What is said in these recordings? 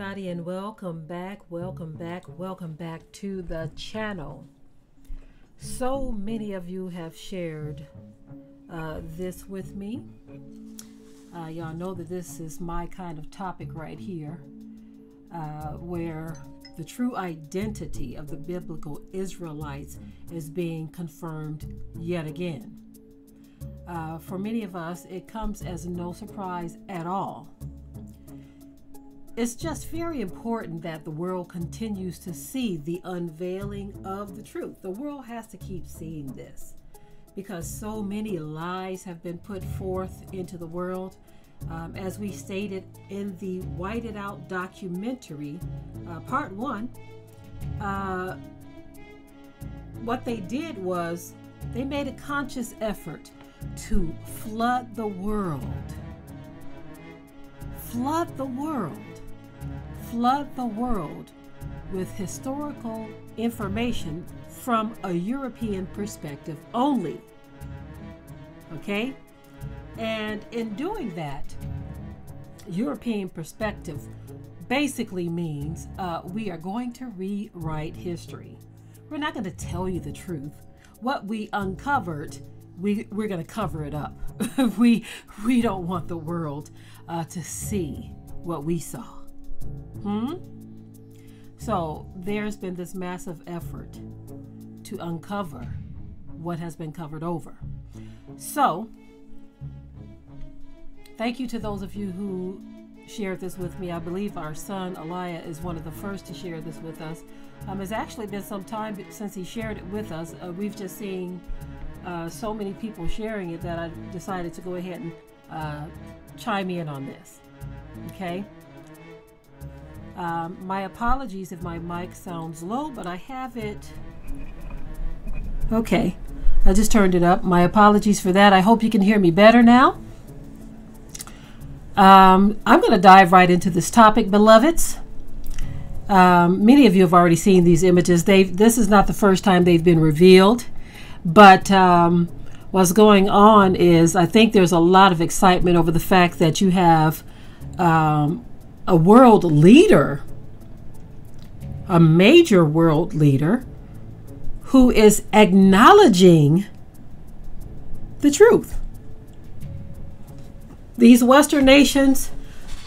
everybody, and welcome back, welcome back, welcome back to the channel. So many of you have shared uh, this with me. Uh, y'all know that this is my kind of topic right here, uh, where the true identity of the biblical Israelites is being confirmed yet again. Uh, for many of us, it comes as no surprise at all it's just very important that the world continues to see the unveiling of the truth. The world has to keep seeing this because so many lies have been put forth into the world. Um, as we stated in the Whited Out documentary, uh, part one, uh, what they did was they made a conscious effort to flood the world. Flood the world flood the world with historical information from a European perspective only. Okay? And in doing that, European perspective basically means uh, we are going to rewrite history. We're not going to tell you the truth. What we uncovered, we, we're going to cover it up. we, we don't want the world uh, to see what we saw. Hmm? So there's been this massive effort to uncover what has been covered over. So, thank you to those of you who shared this with me. I believe our son Elia is one of the first to share this with us. Um, it's actually been some time since he shared it with us. Uh, we've just seen uh, so many people sharing it that I decided to go ahead and uh, chime in on this. Okay. Um, my apologies if my mic sounds low, but I have it. Okay, I just turned it up. My apologies for that. I hope you can hear me better now. Um, I'm going to dive right into this topic, beloveds. Um, many of you have already seen these images. They've, this is not the first time they've been revealed, but um, what's going on is I think there's a lot of excitement over the fact that you have um, a world leader, a major world leader, who is acknowledging the truth. These Western nations,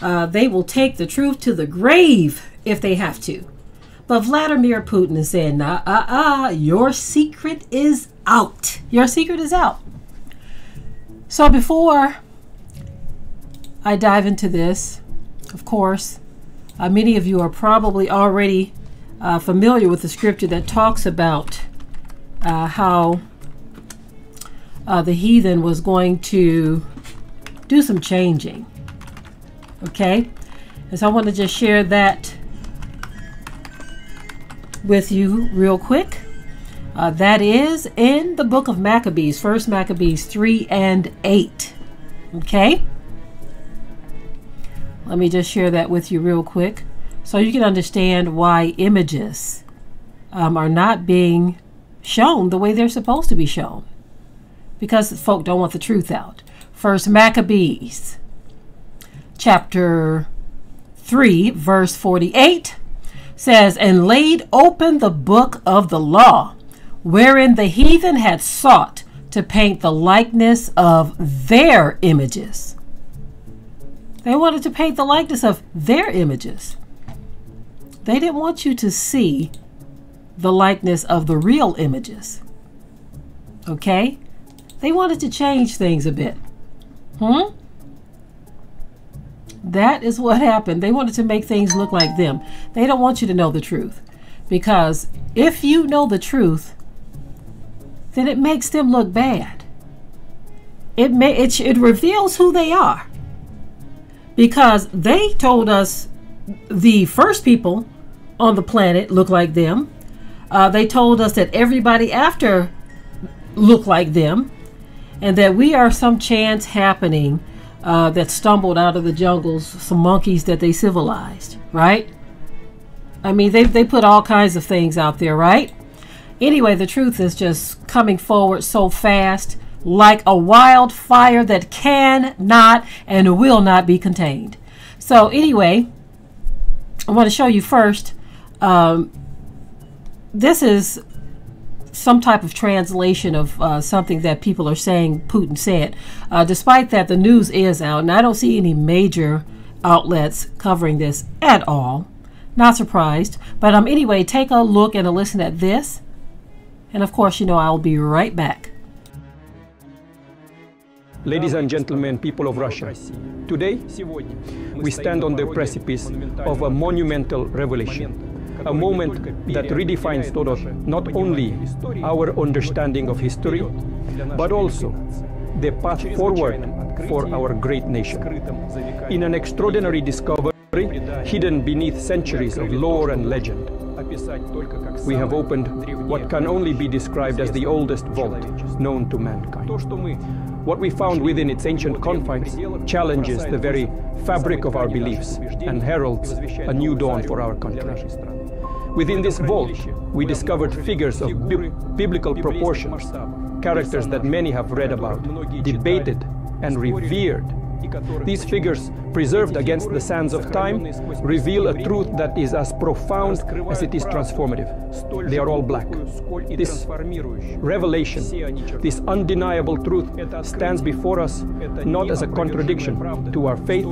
uh, they will take the truth to the grave if they have to. But Vladimir Putin is saying, nah, uh, uh, your secret is out. Your secret is out. So before I dive into this, of course, uh, many of you are probably already uh, familiar with the scripture that talks about uh, how uh, the heathen was going to do some changing. Okay? And so I want to just share that with you real quick. Uh, that is in the book of Maccabees, First Maccabees 3 and 8. Okay? Let me just share that with you real quick so you can understand why images um, are not being shown the way they're supposed to be shown because folk don't want the truth out. First Maccabees chapter 3 verse 48 says and laid open the book of the law wherein the heathen had sought to paint the likeness of their images they wanted to paint the likeness of their images. They didn't want you to see the likeness of the real images. Okay? They wanted to change things a bit. Hmm? That is what happened. They wanted to make things look like them. They don't want you to know the truth. Because if you know the truth, then it makes them look bad. It may it, it reveals who they are because they told us the first people on the planet look like them. Uh, they told us that everybody after looked like them, and that we are some chance happening uh, that stumbled out of the jungles, some monkeys that they civilized, right? I mean, they, they put all kinds of things out there, right? Anyway, the truth is just coming forward so fast like a wildfire that can not and will not be contained. So, anyway, I want to show you first. Um, this is some type of translation of uh, something that people are saying Putin said. Uh, despite that, the news is out, and I don't see any major outlets covering this at all. Not surprised. But um, anyway, take a look and a listen at this. And of course, you know, I'll be right back. Ladies and gentlemen, people of Russia, today we stand on the precipice of a monumental revelation, a moment that redefines not only our understanding of history, but also the path forward for our great nation. In an extraordinary discovery hidden beneath centuries of lore and legend, we have opened what can only be described as the oldest vault known to mankind. What we found within its ancient confines challenges the very fabric of our beliefs and heralds a new dawn for our country. Within this vault, we discovered figures of bi biblical proportions, characters that many have read about, debated, and revered these figures, preserved against the sands of time, reveal a truth that is as profound as it is transformative. They are all black. This revelation, this undeniable truth, stands before us not as a contradiction to our faith,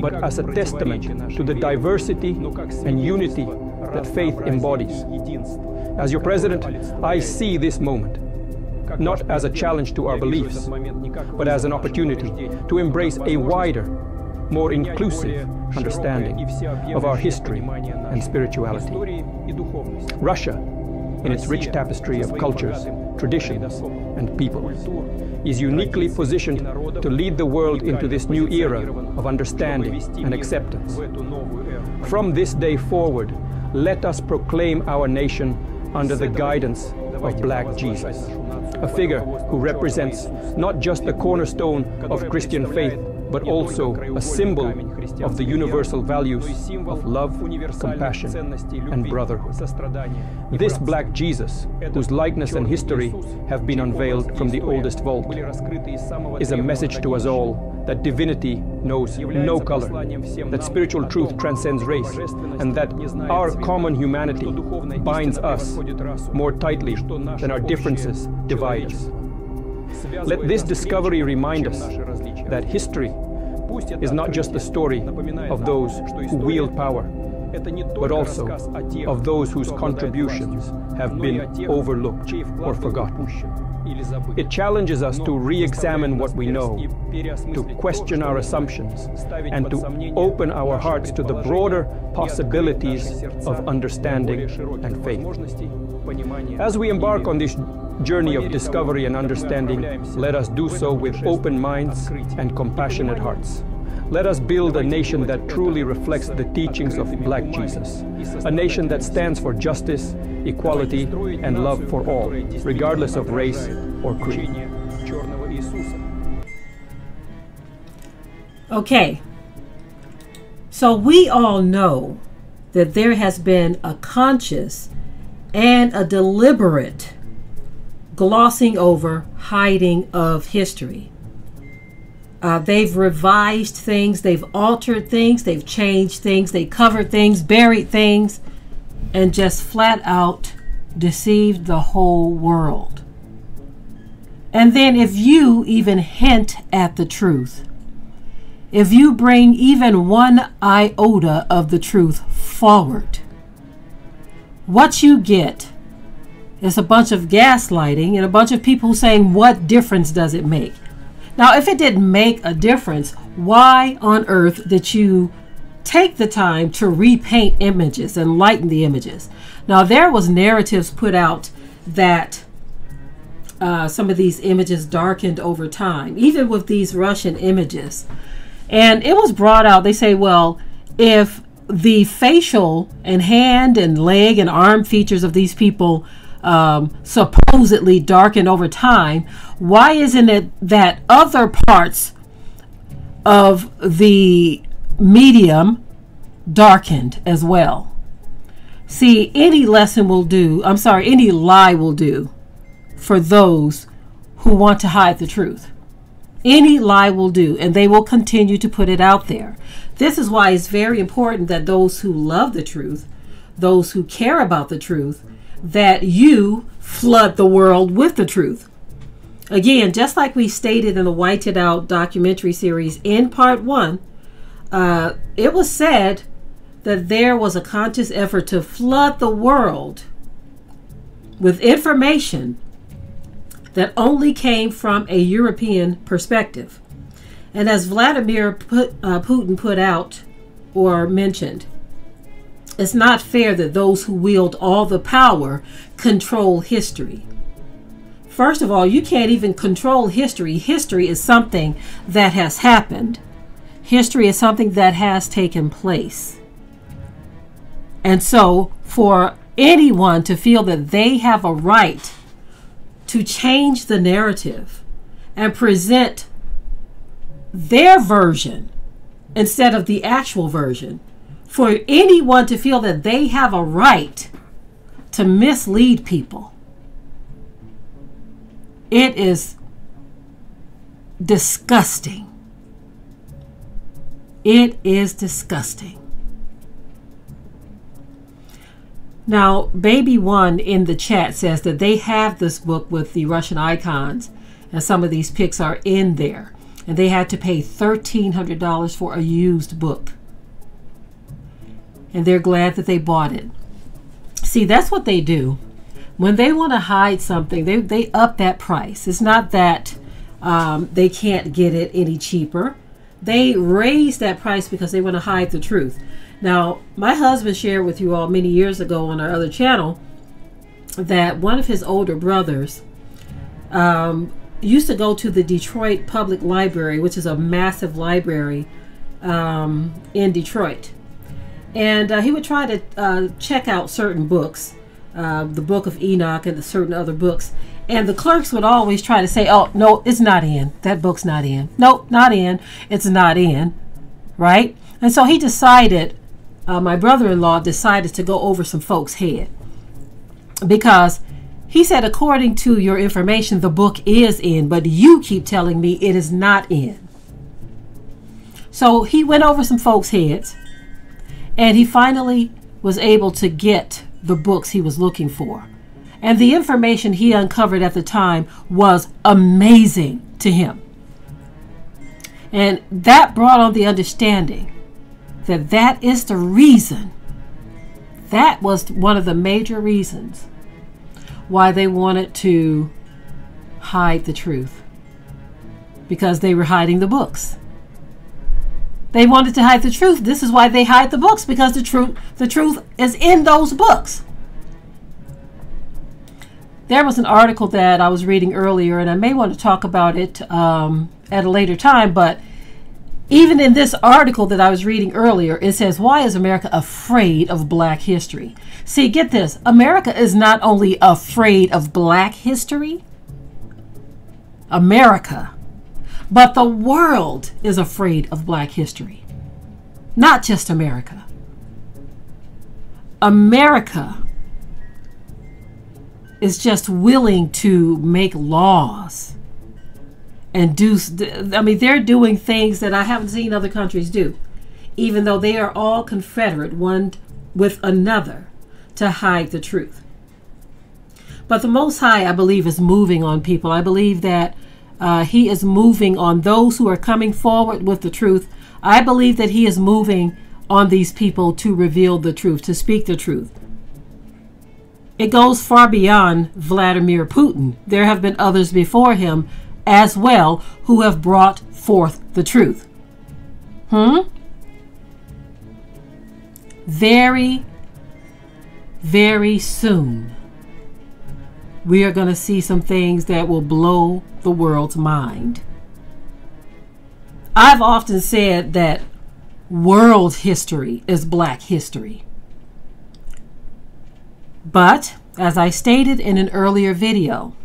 but as a testament to the diversity and unity that faith embodies. As your president, I see this moment not as a challenge to our beliefs, but as an opportunity to embrace a wider, more inclusive understanding of our history and spirituality. Russia, in its rich tapestry of cultures, traditions, and people, is uniquely positioned to lead the world into this new era of understanding and acceptance. From this day forward, let us proclaim our nation under the guidance of Black Jesus a figure who represents not just the cornerstone of Christian faith, but also a symbol of the universal values of love, compassion, and brotherhood. This black Jesus, whose likeness and history have been unveiled from the oldest vault, is a message to us all that divinity knows no color, that spiritual truth transcends race, and that our common humanity binds us more tightly than our differences divide us. Let this discovery remind us that history is not just the story of those who wield power, but also of those whose contributions have been overlooked or forgotten. It challenges us to re-examine what we know, to question our assumptions, and to open our hearts to the broader possibilities of understanding and faith. As we embark on this journey of discovery and understanding, let us do so with open minds and compassionate hearts. Let us build a nation that truly reflects the teachings of Black Jesus, a nation that stands for justice, equality, and love for all, regardless of race or creed. Okay, so we all know that there has been a conscious and a deliberate glossing over, hiding of history. Uh, they've revised things, they've altered things, they've changed things, they covered things, buried things, and just flat out deceived the whole world. And then, if you even hint at the truth, if you bring even one iota of the truth forward, what you get is a bunch of gaslighting and a bunch of people saying, What difference does it make? Now, if it didn't make a difference, why on earth did you take the time to repaint images and lighten the images? Now, there was narratives put out that uh, some of these images darkened over time, even with these Russian images. And it was brought out, they say, well, if the facial and hand and leg and arm features of these people um, supposedly darkened over time, why isn't it that other parts of the medium darkened as well? See, any lesson will do, I'm sorry, any lie will do for those who want to hide the truth. Any lie will do, and they will continue to put it out there. This is why it's very important that those who love the truth, those who care about the truth, that you flood the world with the truth. Again, just like we stated in the Whited Out documentary series in part one, uh, it was said that there was a conscious effort to flood the world with information that only came from a European perspective. And as Vladimir put, uh, Putin put out or mentioned, it's not fair that those who wield all the power control history. First of all, you can't even control history. History is something that has happened. History is something that has taken place. And so, for anyone to feel that they have a right to change the narrative and present their version instead of the actual version, for anyone to feel that they have a right to mislead people, it is disgusting. It is disgusting. Now, Baby One in the chat says that they have this book with the Russian icons, and some of these pics are in there. And they had to pay $1,300 for a used book. And they're glad that they bought it. See, that's what they do. When they want to hide something, they, they up that price. It's not that um, they can't get it any cheaper. They raise that price because they want to hide the truth. Now, my husband shared with you all many years ago on our other channel that one of his older brothers um, used to go to the Detroit Public Library, which is a massive library um, in Detroit. And uh, he would try to uh, check out certain books, uh, the Book of Enoch and the certain other books. And the clerks would always try to say, oh, no, it's not in. That book's not in. Nope, not in. It's not in. Right? And so he decided uh, my brother-in-law decided to go over some folks' head because he said, according to your information, the book is in, but you keep telling me it is not in. So he went over some folks' heads and he finally was able to get the books he was looking for. And the information he uncovered at the time was amazing to him. And that brought on the understanding that that is the reason. That was one of the major reasons why they wanted to hide the truth. Because they were hiding the books. They wanted to hide the truth. This is why they hide the books because the truth the truth is in those books. There was an article that I was reading earlier, and I may want to talk about it um, at a later time, but even in this article that I was reading earlier, it says, Why is America afraid of black history? See, get this America is not only afraid of black history, America, but the world is afraid of black history. Not just America. America is just willing to make laws and do i mean they're doing things that i haven't seen other countries do even though they are all confederate one with another to hide the truth but the most high i believe is moving on people i believe that uh, he is moving on those who are coming forward with the truth i believe that he is moving on these people to reveal the truth to speak the truth it goes far beyond Vladimir Putin. There have been others before him as well who have brought forth the truth. Hmm? Very, very soon, we are going to see some things that will blow the world's mind. I've often said that world history is black history. But, as I stated in an earlier video,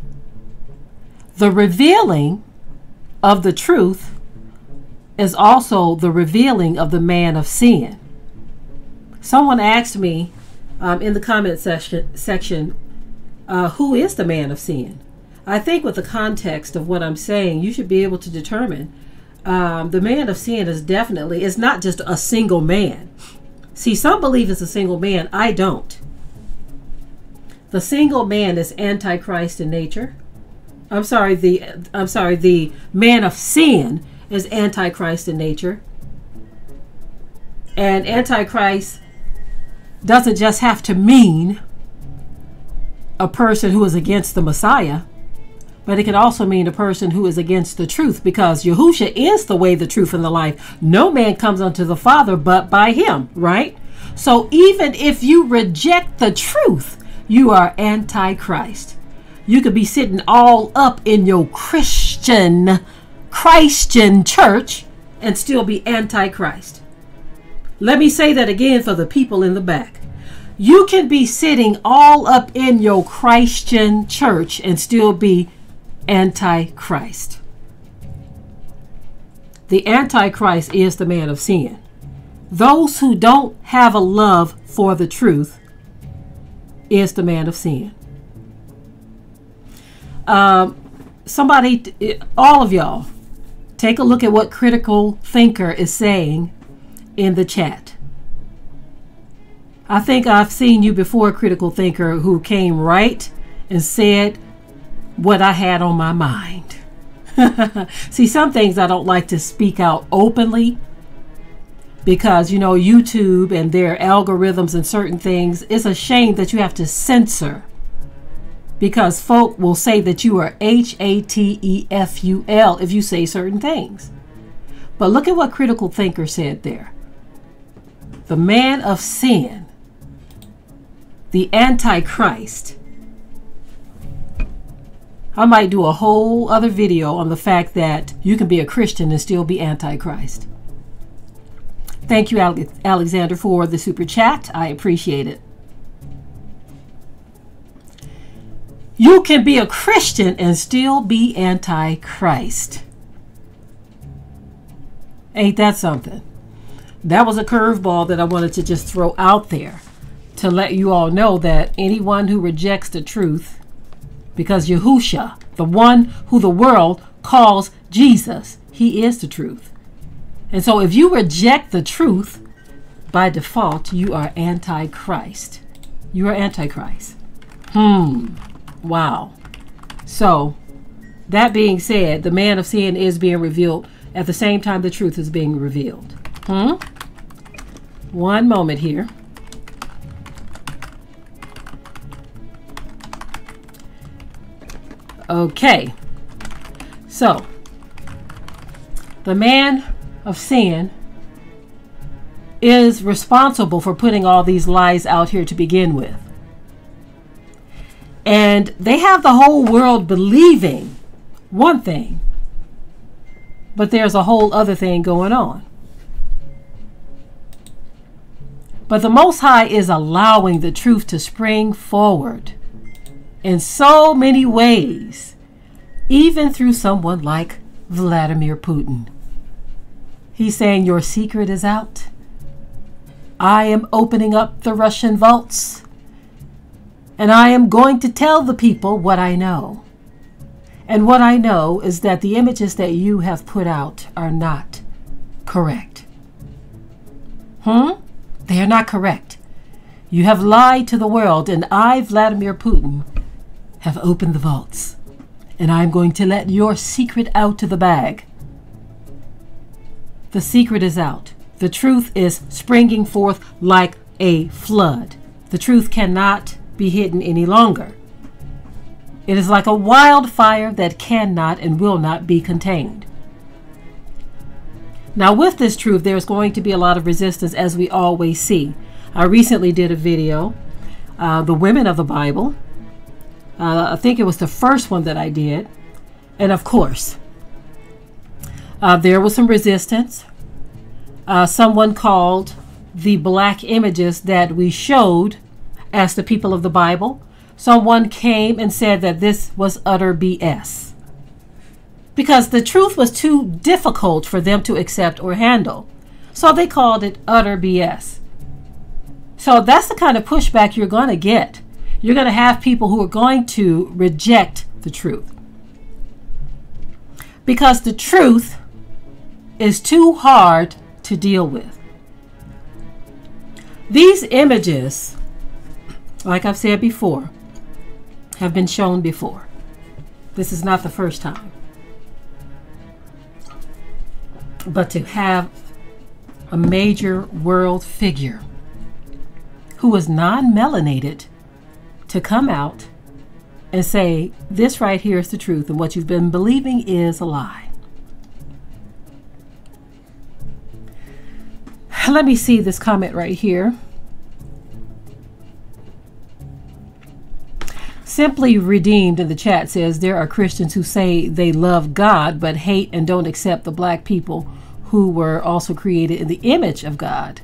the revealing of the truth is also the revealing of the man of sin. Someone asked me um, in the comment section, section uh, who is the man of sin? I think with the context of what I'm saying, you should be able to determine um, the man of sin is definitely, it's not just a single man. See, some believe it's a single man. I don't. The single man is antichrist in nature. I'm sorry, the I'm sorry, the man of sin is antichrist in nature. And antichrist doesn't just have to mean a person who is against the Messiah, but it can also mean a person who is against the truth because Yahusha is the way, the truth, and the life. No man comes unto the Father but by him, right? So even if you reject the truth, you are antichrist. You could be sitting all up in your Christian, Christian church and still be antichrist. Let me say that again for the people in the back. You can be sitting all up in your Christian church and still be antichrist. The antichrist is the man of sin. Those who don't have a love for the truth is the man of sin. Um, somebody, all of y'all, take a look at what critical thinker is saying in the chat. I think I've seen you before, critical thinker, who came right and said what I had on my mind. See, some things I don't like to speak out openly because, you know, YouTube and their algorithms and certain things, it's a shame that you have to censor because folk will say that you are H A T E F U L if you say certain things. But look at what Critical Thinker said there. The man of sin, the Antichrist. I might do a whole other video on the fact that you can be a Christian and still be Antichrist. Thank you, Alexander, for the super chat. I appreciate it. You can be a Christian and still be anti-Christ. Ain't that something? That was a curveball that I wanted to just throw out there to let you all know that anyone who rejects the truth, because Yahusha, the one who the world calls Jesus, he is the truth. And so if you reject the truth, by default, you are anti-Christ. You are antichrist. Hmm. Wow. So, that being said, the man of sin is being revealed at the same time the truth is being revealed. Hmm? One moment here. Okay. So, the man of sin is responsible for putting all these lies out here to begin with. And they have the whole world believing one thing, but there's a whole other thing going on. But the Most High is allowing the truth to spring forward in so many ways, even through someone like Vladimir Putin. He's saying, Your secret is out. I am opening up the Russian vaults and I am going to tell the people what I know. And what I know is that the images that you have put out are not correct. Hmm? They are not correct. You have lied to the world, and I, Vladimir Putin, have opened the vaults. And I'm going to let your secret out to the bag. The secret is out. The truth is springing forth like a flood. The truth cannot be hidden any longer. It is like a wildfire that cannot and will not be contained. Now, with this truth, there's going to be a lot of resistance, as we always see. I recently did a video, uh, The Women of the Bible. Uh, I think it was the first one that I did. And of course, uh, there was some resistance. Uh, someone called the black images that we showed as the people of the Bible, someone came and said that this was utter BS. Because the truth was too difficult for them to accept or handle. So they called it utter BS. So that's the kind of pushback you're going to get. You're going to have people who are going to reject the truth. Because the truth is too hard to deal with. These images, like I've said before, have been shown before. This is not the first time. But to have a major world figure who is non melanated to come out and say, This right here is the truth, and what you've been believing is a lie. Let me see this comment right here. Simply Redeemed in the chat says there are Christians who say they love God but hate and don't accept the black people who were also created in the image of God.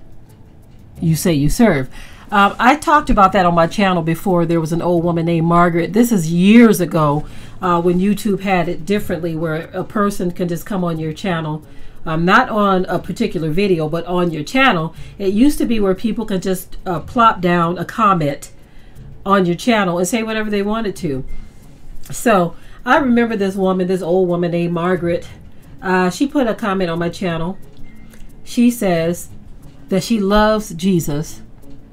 You say you serve. Um, I talked about that on my channel before. There was an old woman named Margaret. This is years ago uh, when YouTube had it differently, where a person can just come on your channel, um, not on a particular video, but on your channel. It used to be where people could just uh, plop down a comment on your channel and say whatever they wanted to. So I remember this woman, this old woman named Margaret. Uh, she put a comment on my channel. She says that she loves Jesus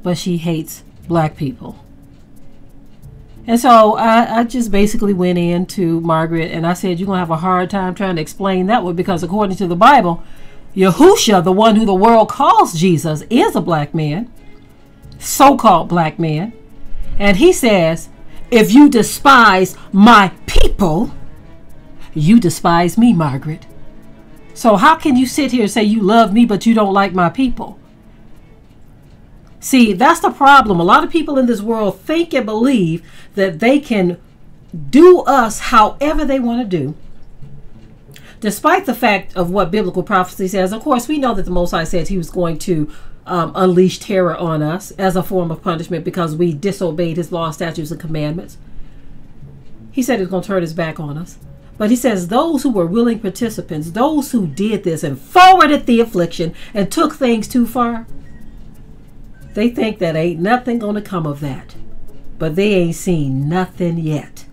but she hates black people. And so I, I, just basically went in to Margaret and I said, You're going to have a hard time trying to explain that one because, according to the Bible, Yahusha, the one who the world calls Jesus, is a black man, so called black man. And he says, If you despise my people, you despise me, Margaret. So, how can you sit here and say you love me, but you don't like my people? See, that's the problem. A lot of people in this world think and believe that they can do us however they want to do. Despite the fact of what biblical prophecy says, of course, we know that the Most High said he was going to um, unleash terror on us as a form of punishment because we disobeyed his law, statutes, and commandments. He said he's going to turn his back on us. But he says those who were willing participants, those who did this and forwarded the affliction and took things too far, they think that ain't nothing gonna come of that. But they ain't seen nothing yet.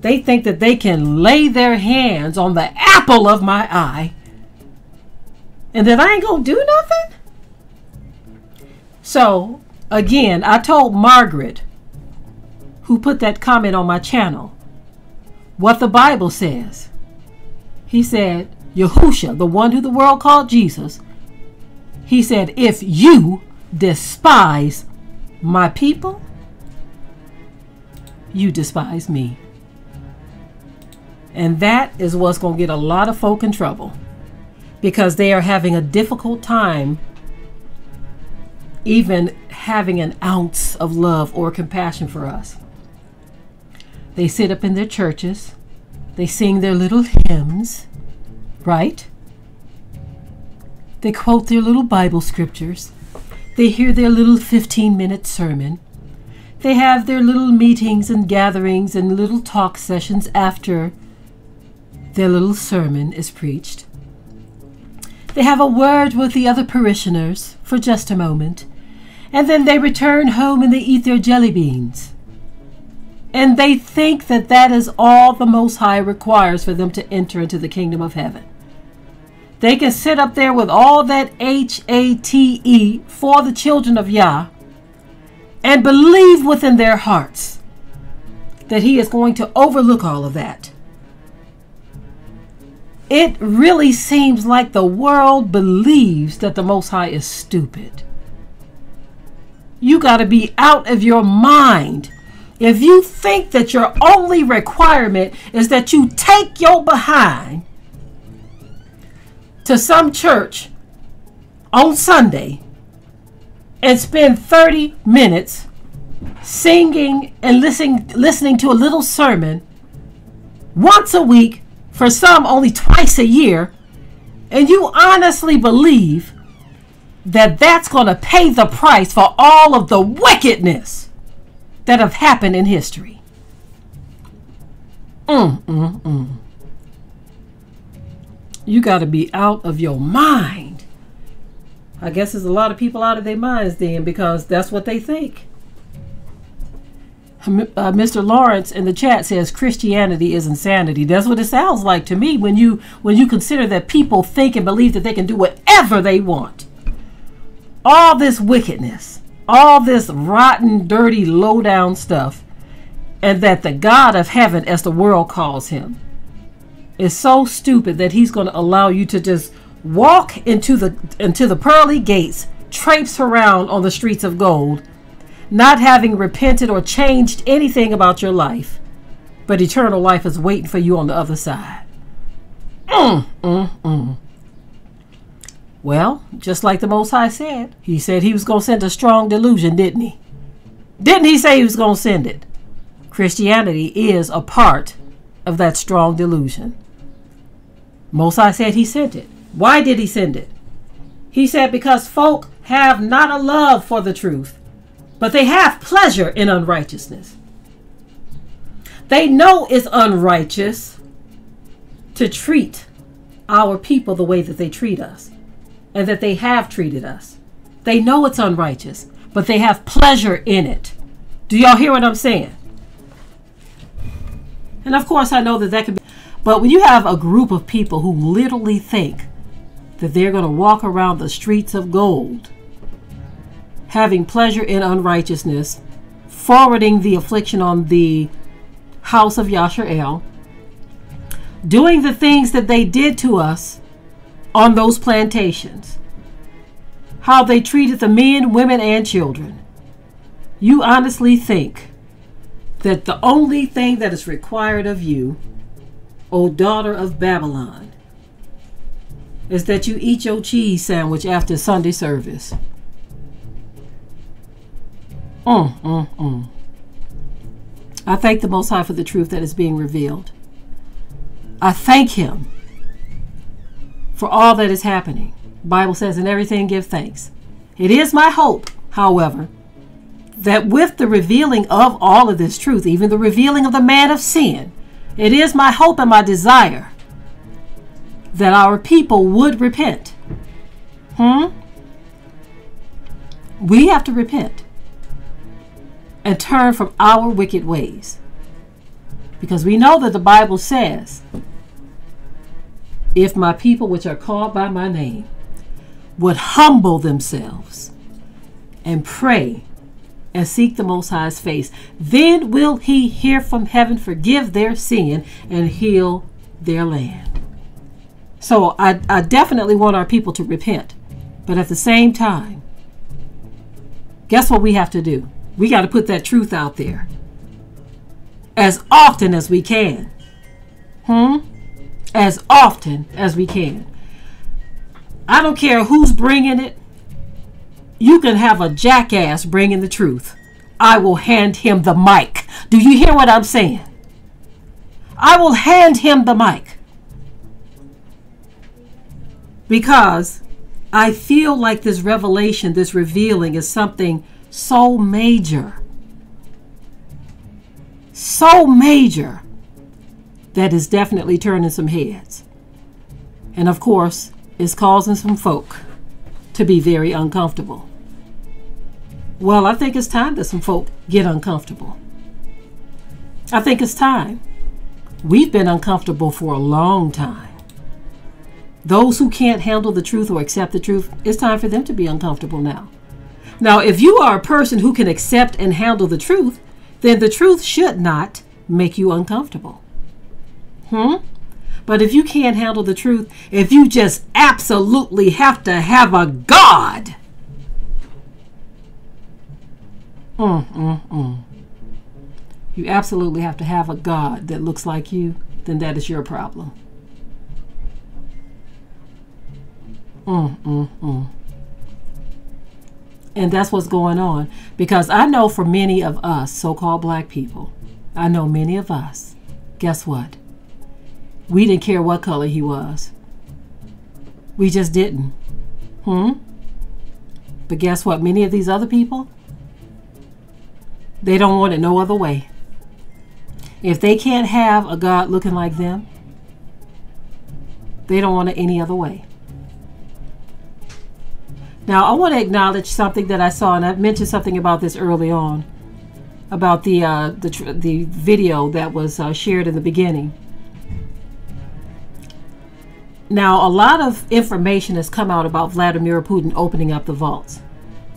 They think that they can lay their hands on the apple of my eye and that I ain't gonna do nothing? So, again, I told Margaret, who put that comment on my channel, what the Bible says. He said, Yahusha, the one who the world called Jesus, he said, if you despise my people, you despise me. And that is what's going to get a lot of folk in trouble because they are having a difficult time even having an ounce of love or compassion for us. They sit up in their churches, they sing their little hymns, right? They quote their little Bible scriptures. They hear their little 15 minute sermon. They have their little meetings and gatherings and little talk sessions after their little sermon is preached. They have a word with the other parishioners for just a moment, and then they return home and they eat their jelly beans. And they think that that is all the Most High requires for them to enter into the kingdom of heaven. They can sit up there with all that H A T E for the children of Yah and believe within their hearts that He is going to overlook all of that. It really seems like the world believes that the Most High is stupid. You got to be out of your mind if you think that your only requirement is that you take your behind to some church on Sunday and spend 30 minutes singing and listening listening to a little sermon once a week for some only twice a year and you honestly believe that that's going to pay the price for all of the wickedness that have happened in history. Mm, mm, mm you got to be out of your mind. I guess there's a lot of people out of their minds then because that's what they think. uh, Mr. Lawrence in the chat says Christianity is insanity. That's what it sounds like to me when you when you consider that people think and believe that they can do whatever they want. All this wickedness, all this rotten, dirty, low down stuff, and that the God of heaven, as the world calls him, is so stupid that he's going to allow you to just walk into the into the pearly gates, traipse around on the streets of gold not having repented or changed anything about your life, but eternal life is waiting for you on the other side. Mm, mm, mm. Well, just like the Most High said, He said He was going to send a strong delusion, didn't He? Didn't He say He was going to send it? Christianity is a part of that strong delusion. Most High said He sent it. Why did He send it? He said, Because folk have not a love for the truth but they have pleasure in unrighteousness. They know it's unrighteous to treat our people the way that they treat us and that they have treated us. They know it's unrighteous, but they have pleasure in it. Do y'all hear what I'm saying? And of course, I know that that could be, but when you have a group of people who literally think that they're going to walk around the streets of gold having pleasure in unrighteousness, forwarding the affliction on the house of Yasharel, doing the things that they did to us on those plantations, how they treated the men, women, and children. You honestly think that the only thing that is required of you, O daughter of Babylon, is that you eat your cheese sandwich after Sunday service. Mm, mm, mm. I thank the Most High for the truth that is being revealed. I thank Him for all that is happening. Bible says, in everything give thanks. It is my hope, however, that with the revealing of all of this truth, even the revealing of the man of sin, it is my hope and my desire that our people would repent. Hmm? We have to repent and turn from our wicked ways. Because we know that the Bible says, if my people which are called by my name would humble themselves and pray and seek the Most High's face, then will He hear from heaven, forgive their sin, and heal their land. So I, I definitely want our people to repent. But at the same time, guess what we have to do? We got to put that truth out there as often as we can. Hmm? As often as we can. I don't care who's bringing it. You can have a jackass bringing the truth. I will hand him the mic. Do you hear what I'm saying? I will hand him the mic. Because I feel like this revelation, this revealing is something so major, so major that is definitely turning some heads. And of course, is causing some folk to be very uncomfortable. Well, I think it's time that some folk get uncomfortable. I think it's time. We've been uncomfortable for a long time. Those who can't handle the truth or accept the truth, it's time for them to be uncomfortable now. Now, if you are a person who can accept and handle the truth, then the truth should not make you uncomfortable. Hmm? But if you can't handle the truth, if you just absolutely have to have a God, mm, mm, mm. you absolutely have to have a God that looks like you, then that is your problem. Mm, mm, mm. And that's what's going on. Because I know for many of us, so called black people, I know many of us, guess what? We didn't care what color he was. We just didn't. Hmm? But guess what? Many of these other people, they don't want it no other way. If they can't have a God looking like them, they don't want it any other way. Now, I want to acknowledge something that I saw, and I mentioned something about this early on. about the uh, the the video that was uh, shared in the beginning. Now, a lot of information has come out about Vladimir Putin opening up the vaults.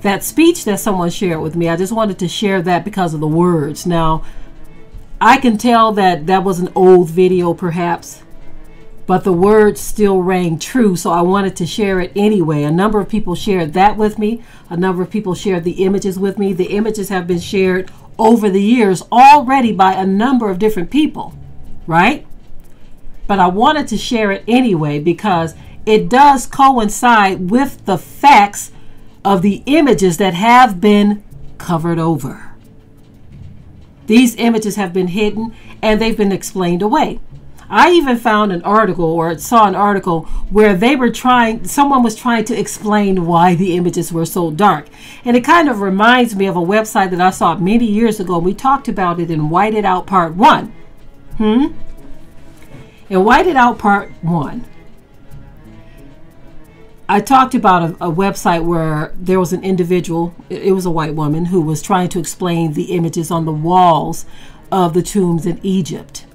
That speech that someone shared with me, I just wanted to share that because of the words. Now, I can tell that that was an old video, perhaps, but the words still rang true, so I wanted to share it anyway. A number of people shared that with me, a number of people shared the images with me. The images have been shared over the years already by a number of different people, right? But I wanted to share it anyway because it does coincide with the facts of the images that have been covered over. These images have been hidden and they've been explained away. I even found an article or saw an article where they were trying, someone was trying to explain why the images were so dark. And it kind of reminds me of a website that I saw many years ago. We talked about it in White It Out Part 1. Hmm? In White It Out Part 1, I talked about a, a, website where there was an individual, it, it was a white woman, who was trying to explain the images on the walls of the tombs in Egypt.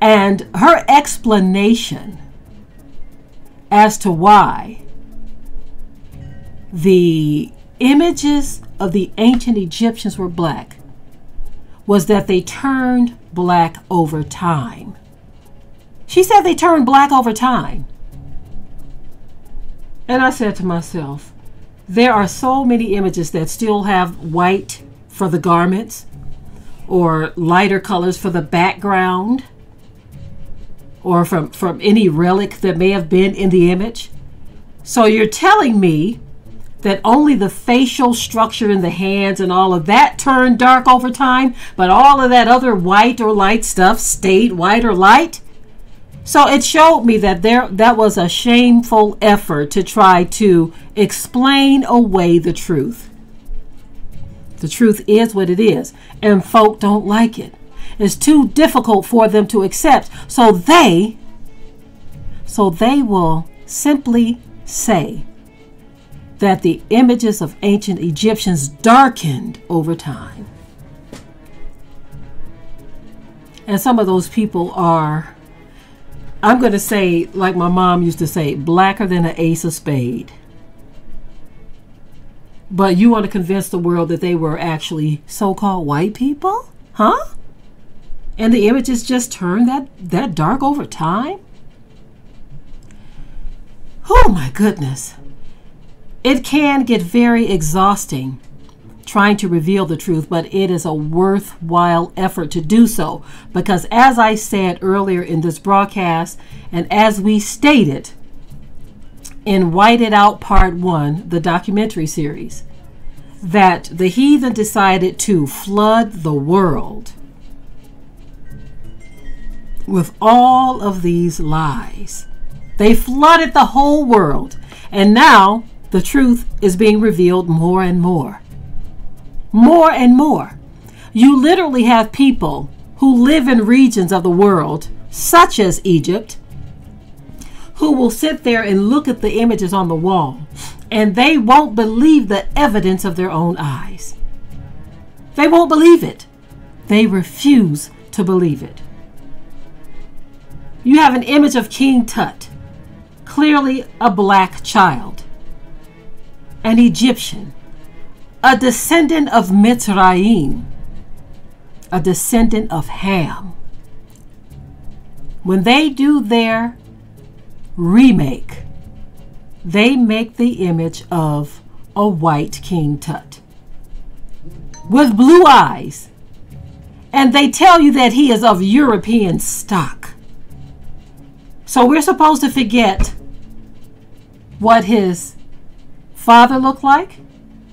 And her explanation as to why the images of the ancient Egyptians were black was that they turned black over time. She said they turned black over time. And I said to myself, there are so many images that still have white for the garments or lighter colors for the background or from, from any relic that may have been in the image. So you're telling me that only the facial structure in the hands and all of that turned dark over time, but all of that other white or light stuff stayed white or light? So it showed me that there that was a shameful effort to try to explain away the truth. The truth is what it is, and folk don't like it. It's too difficult for them to accept. So they so they will simply say that the images of ancient Egyptians darkened over time. And some of those people are I'm going to say, like my mom used to say, blacker than an ace of spade. But you want to convince the world that they were actually so called white people? Huh? And the images just turned that, that dark over time? Oh my goodness. It can get very exhausting trying to reveal the truth, but it is a worthwhile effort to do so. Because as I said earlier in this broadcast, and as we stated in White It Out Part 1, the documentary series, that the heathen decided to flood the world with all of these lies. They flooded the whole world, and now the truth is being revealed more and more more and more. You literally have people who live in regions of the world, such as Egypt, who will sit there and look at the images on the wall and they won't believe the evidence of their own eyes. They won't believe it. They refuse to believe it. You have an image of King Tut, clearly a black child, an Egyptian a descendant of Mitzrayim, a descendant of Ham. When they do their remake, they make the image of a white King Tut with blue eyes, and they tell you that he is of European stock. So we're supposed to forget what his father looked like,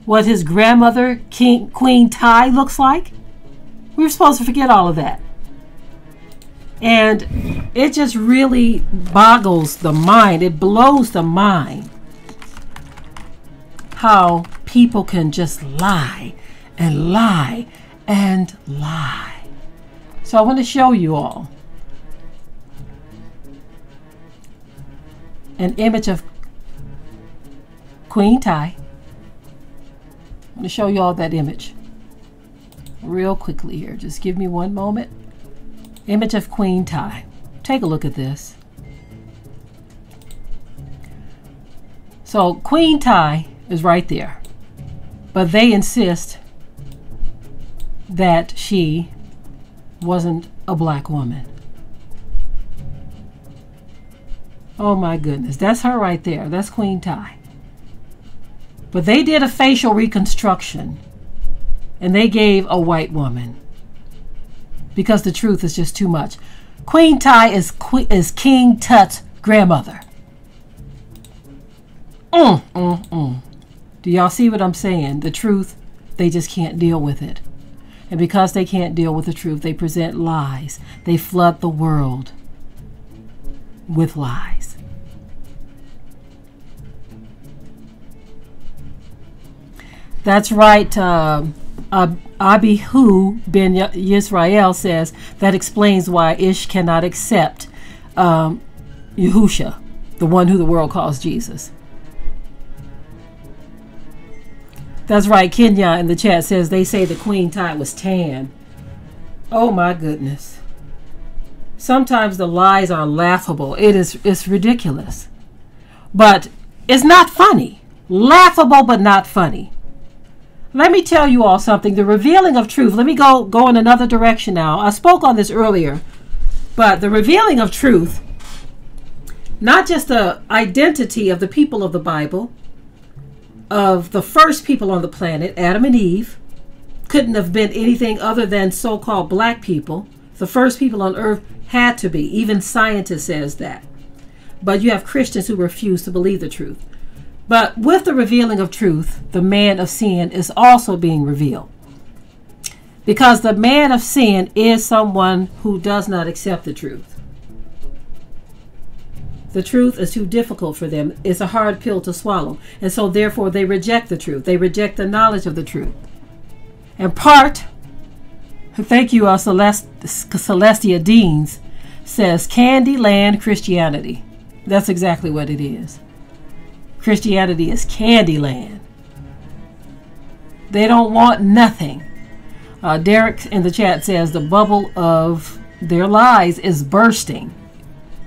what his grandmother, King, Queen Tiye, looks like. We were supposed to forget all of that. And it just really boggles the mind. It blows the mind how people can just lie and lie and lie. So I want to show you all an image of Queen Tiye to show you all that image. real quickly here. Just give me one moment. Image of Queen Tiye. Take a look at this. So Queen Tiye is right there. But they insist that she wasn't a black woman. Oh my goodness, that's her right there. That's Queen Tiye. But they did a facial reconstruction and they gave a white woman because the truth is just too much. Queen Tiye is, is King Tut's grandmother. Mm, mm, mm. Do y'all see what I'm saying? The truth, they just can't deal with it. And because they can't deal with the truth, they present lies. They flood the world with lies. That's right. Uh, uh, Abihu ben Yisrael says that explains why Ish cannot accept um, Yahusha, the one who the world calls Jesus. That's right. Kenya in the chat says they say the queen Tiye was tan. Oh my goodness. Sometimes the lies are laughable. It is it's ridiculous. But it's not funny. Laughable but not funny. Let me tell you all something. The revealing of truth. Let me go go in another direction now. I spoke on this earlier. But the revealing of truth, not just the identity of the people of the Bible, of the first people on the planet, Adam and Eve, couldn't have been anything other than so called black people. The first people on earth had to be. Even scientists says that. But you have Christians who refuse to believe the truth. But with the revealing of truth, the man of sin is also being revealed. Because the man of sin is someone who does not accept the truth. The truth is too difficult for them. It's a hard pill to swallow. And so, therefore, they reject the truth. They reject the knowledge of the truth. And part, thank you, uh, Celest, Celestia Deans, says Candyland Christianity. That's exactly what it is. Christianity is Candyland. They don't want nothing. Uh, Derek in the chat says the bubble of their lies is bursting.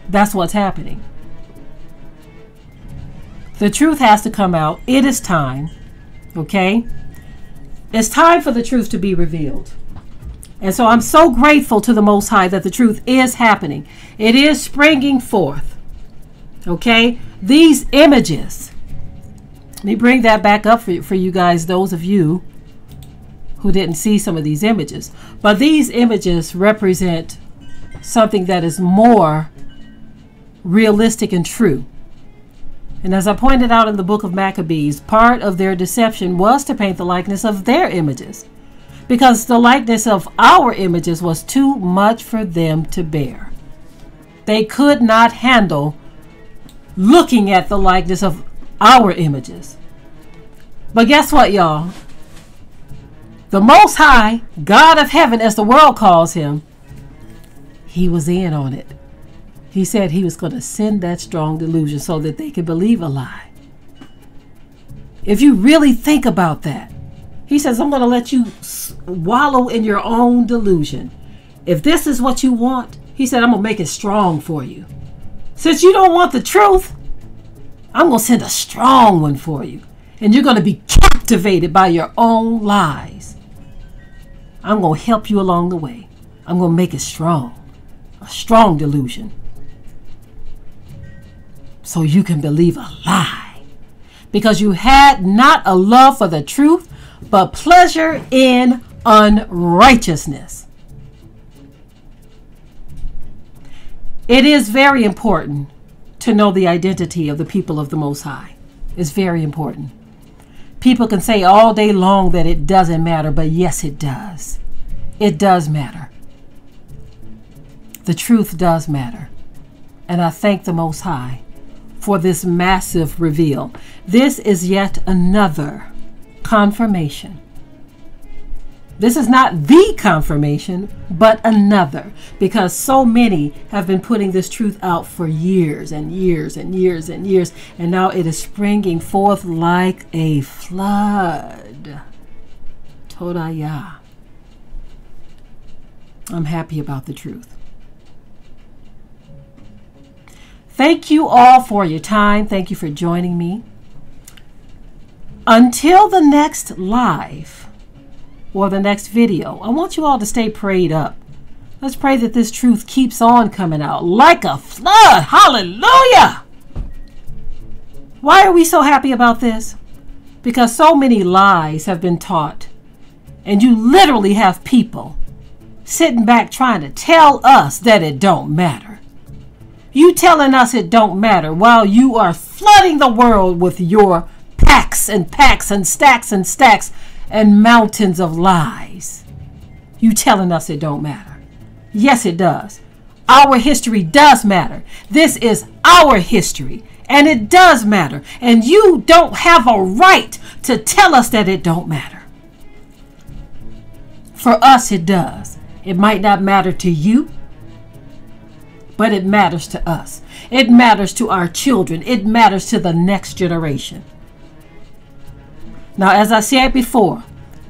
That's what's happening. The truth has to come out. It is time. Okay? It's time for the truth to be revealed. And so I'm so grateful to the Most High that the truth is happening. It is springing forth. Okay? These images. Let me bring that back up for, for you guys, those of you who didn't see some of these images. But these images represent something that is more realistic and true. And as I pointed out in the book of Maccabees, part of their deception was to paint the likeness of their images, because the likeness of our images was too much for them to bear. They could not handle looking at the likeness of our images. But guess what, y'all? The Most High, God of heaven, as the world calls him, he was in on it. He said he was going to send that strong delusion so that they could believe a lie. If you really think about that, he says, I'm going to let you wallow in your own delusion. If this is what you want, he said, I'm going to make it strong for you. Since you don't want the truth, I'm going to send a strong one for you. And you're going to be captivated by your own lies. I'm going to help you along the way. I'm going to make it strong. A strong delusion so you can believe a lie. Because you had not a love for the truth, but pleasure in unrighteousness. It is very important to know the identity of the people of the Most High. It's very important. People can say all day long that it doesn't matter, but yes, it does. It does matter. The truth does matter. And I thank the Most High for this massive reveal. This is yet another confirmation. This is not the confirmation, but another, because so many have been putting this truth out for years and years and years and years, and now it is springing forth like a flood. Todayah. I'm happy about the truth. Thank you all for your time. Thank you for joining me. Until the next live or the next video, I want you all to stay prayed up. Let's pray that this truth keeps on coming out like a flood. Hallelujah! Why are we so happy about this? Because so many lies have been taught, and you literally have people sitting back trying to tell us that it don't matter. You telling us it don't matter while you are flooding the world with your packs and packs and stacks and stacks and mountains of lies. You telling us it don't matter. Yes, it does. Our history does matter. This is our history. And it does matter. And you don't have a right to tell us that it don't matter. For us, it does. It might not matter to you, but it matters to us. It matters to our children. It matters to the next generation. Now, as I said before,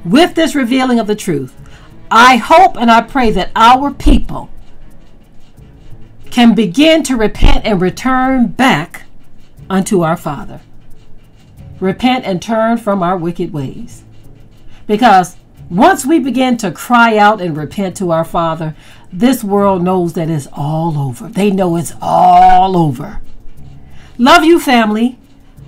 with this revealing of the truth, I hope and I pray that our people can begin to repent and return back unto our Father. Repent and turn from our wicked ways. Because once we begin to cry out and repent to our Father, this world knows that it's all over. They know it's all over. Love you, family.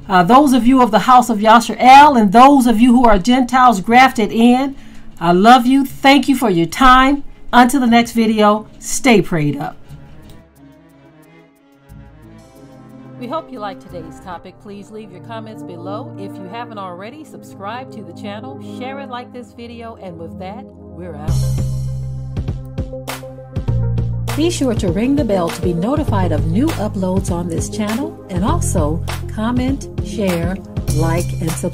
Uh, those of you of the house of Yashar and those of you who are Gentiles grafted in, I love you. Thank you for your time. Until the next video, stay prayed up. We hope you liked today's topic. Please leave your comments below. If you haven't already, subscribe to the channel, share it like this video, and with that, we're out. Be sure to ring the bell to be notified of new uploads on this channel and also comment, share, like, and subscribe.